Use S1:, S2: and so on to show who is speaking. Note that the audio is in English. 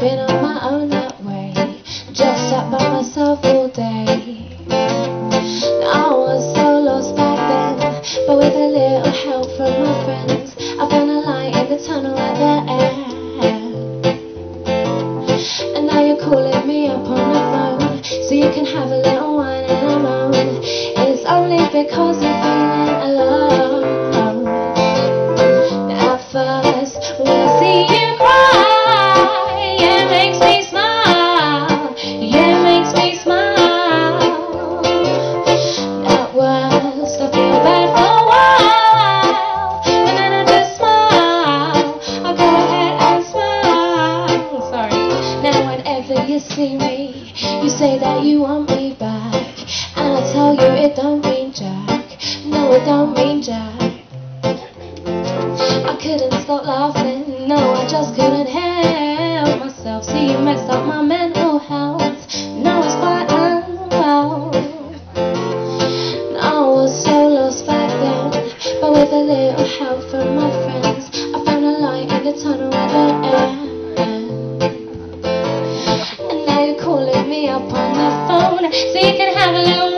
S1: Been on my own that way. Just sat by myself all day. I was so lost back then, but with a little help from my friends, I found a light in the tunnel at the end. And now you're calling me up on the phone, so you can have a little whine and a moan. It's only because you're feeling alone. See me, you say that you want me back, and I tell you it don't mean jack. No, it don't mean jack. I couldn't stop laughing, no, I just couldn't help myself. See, you messed up my mental health. No, it's quite unwell. I was so lost back then, but with a little so you can have a little